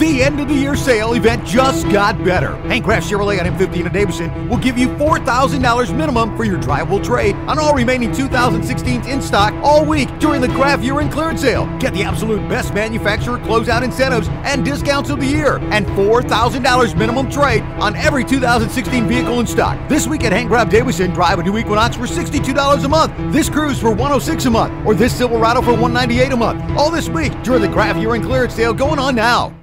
The end of the year sale event just got better. Hank Graff Chevrolet on M15 and Davison will give you $4,000 minimum for your drivable trade on all remaining 2016s in stock all week during the Graff year in clearance sale. Get the absolute best manufacturer closeout incentives and discounts of the year and $4,000 minimum trade on every 2016 vehicle in stock. This week at Hank Graff Davison, drive a new Equinox for $62 a month. This Cruze for $106 a month or this Silverado for $198 a month. All this week during the Graff year in clearance sale going on now.